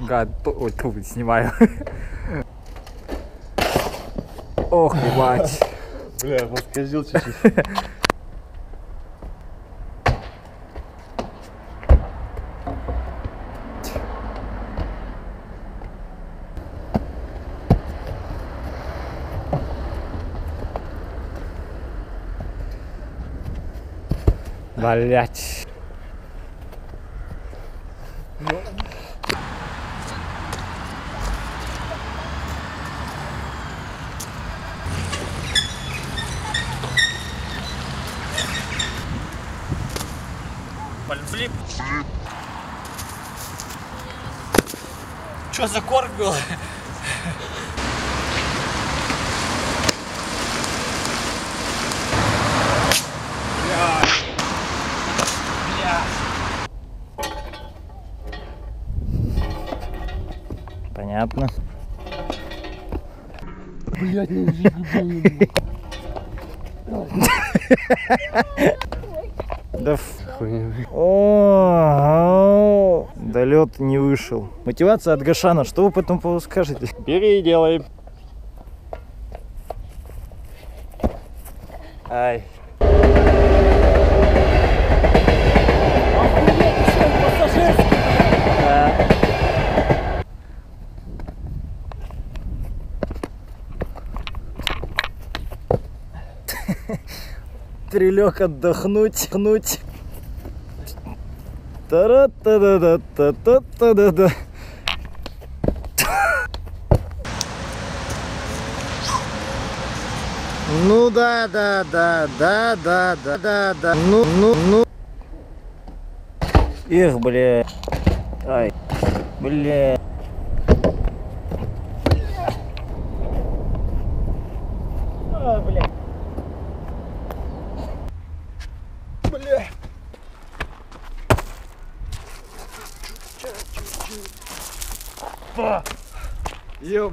Гад, ой, тьфу, снимаю. Ох, ебать. Бля, воскозил чуть-чуть. Блять. Флип. Что за корк был? Понятно. Блять, не Да ф- О, да лед не вышел. Мотивация от Гашана. Что вы по этому поводу скажете? Бери и делай. Ай. Прилег отдохнуть, хнуть. та та да да та та та да да Ну да, да, да, да, да, да, да, да. Ну, ну, ну. Эх, бля. Ай, бля. А. Бля. Опа! Ёп!